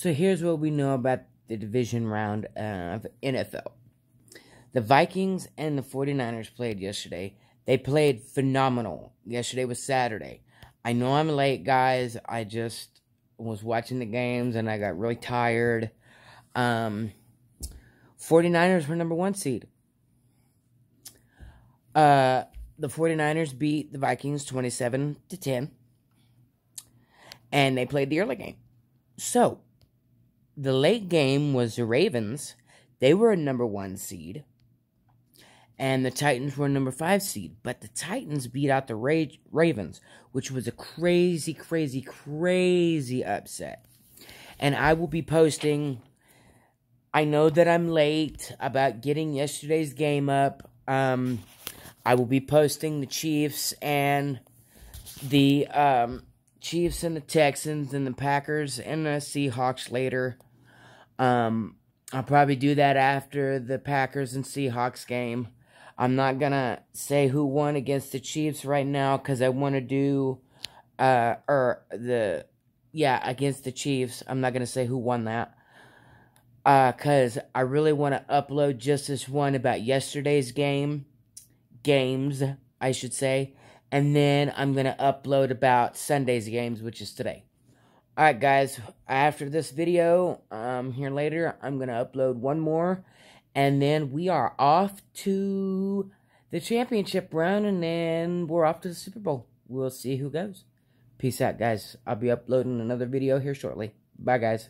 So here's what we know about the division round of NFL. The Vikings and the 49ers played yesterday. They played phenomenal. Yesterday was Saturday. I know I'm late, guys. I just was watching the games and I got really tired. Um, 49ers were number one seed. Uh, the 49ers beat the Vikings 27 to 10. And they played the early game. So, the late game was the Ravens. They were a number one seed. And the Titans were a number five seed. But the Titans beat out the Ra- Ravens, which was a crazy, crazy, crazy upset. And I will be posting. I know that I'm late about getting yesterday's game up. Um, I will be posting the Chiefs and the um, Chiefs and the Texans and the Packers and the Seahawks later. Um, I'll probably do that after the Packers and Seahawks game. I'm not gonna say who won against the Chiefs right now because I want to do, uh, or the, yeah, against the Chiefs. I'm not gonna say who won that, uh, cause I really want to upload just this one about yesterday's game, games, I should say, and then I'm gonna upload about Sunday's games, which is today. Alright guys, after this video, um, here later, I'm going to upload one more. And then we are off to the championship round, and then we're off to the Super Bowl. We'll see who goes. Peace out, guys. I'll be uploading another video here shortly. Bye, guys.